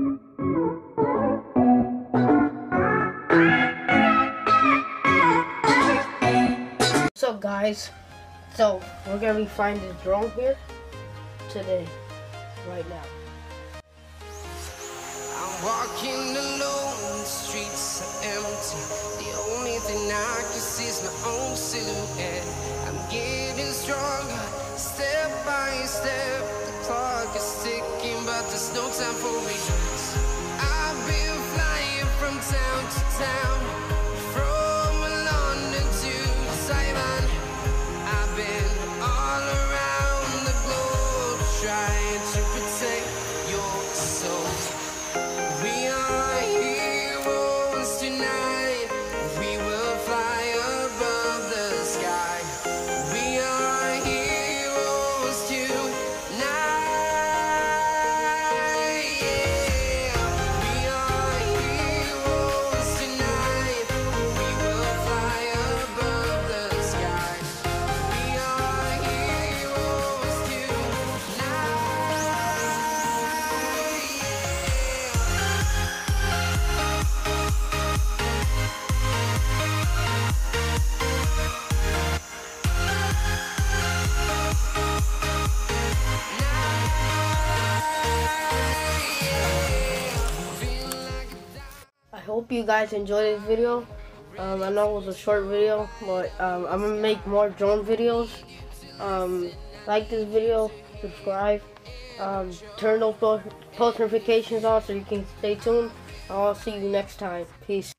What's up guys? So we're gonna be finding this drone here today, right now. I'm walking alone, the streets are empty. The only thing I can see is my own silhouette. I'm getting stronger, step by step. The clock is ticking, but there's no time for me. I've been flying from town to town, I hope you guys enjoyed this video. Um, I know it was a short video, but um, I'm gonna make more drone videos. Um, like this video, subscribe, um, turn those post notifications on so you can stay tuned. I'll see you next time. Peace.